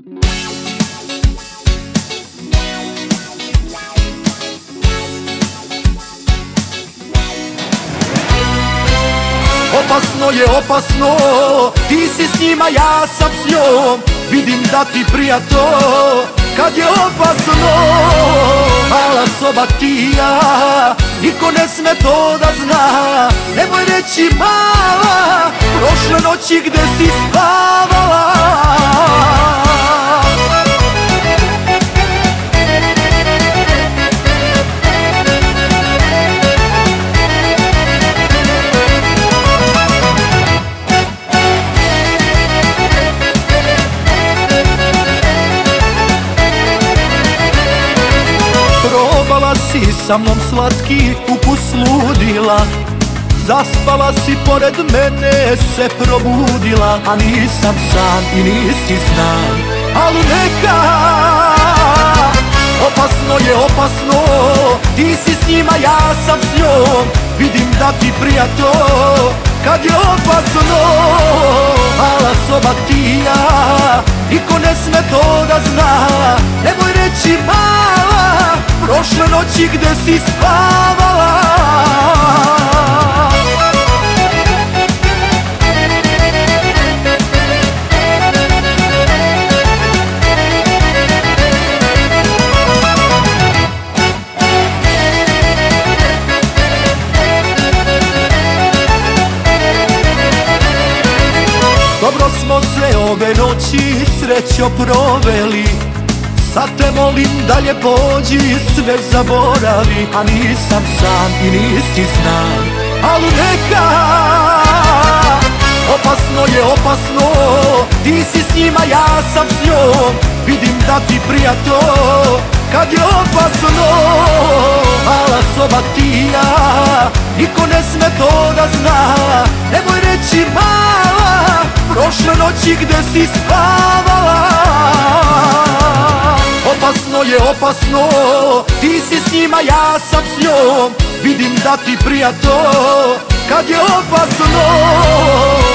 Opasno je, opasno, ti si s njima, ja sam s njom. Vidim da ti prija to, kad je opasno. Mala soba ti ja, niko ne sme to da zna. Nemoj reći mala, prošle noći gde si spavala Probala si sa mnom slatki ukus ludila. Zaspala si pored mene se probudila A nisam sam i nisi znam. Al neka Opasno je opasno Ti si s njima, ja sam s njom. Vidim da ti prija to Kad je opasno Mala soba ti ja Niko ne sme to da zna Prošle noći gde si spavala. Dobro smo se ove noći srećo proveli Sad te molim dalje pođi sve zaboravi A nisam sam i nisi znam Ali neka! Opasno je opasno Ti si s njima, ja sam s njom. Vidim da ti prija to Kad je opasno. Mala soba ti ja Niko ne sme to da zna. Nemoj reći mala Prošle noći gde si spavala je opasno Ti si s njima, ja sam s njom. Vidim da ti prija to Kad je opasno.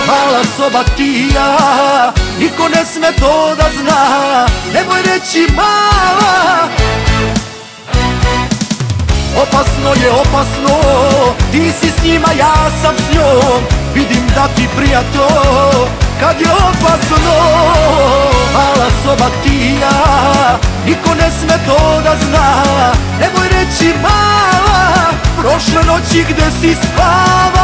Mala soba ti ja Niko ne sme to da zna. Nemoj reći mala Opasno je opasno. Ti si s njima, ja sam s njom. Vidim da ti prija to Kad je opasno. Mala soba ti ja Niko ne sme to da zna. Nemoj reći mala Prošle noći gde si spavala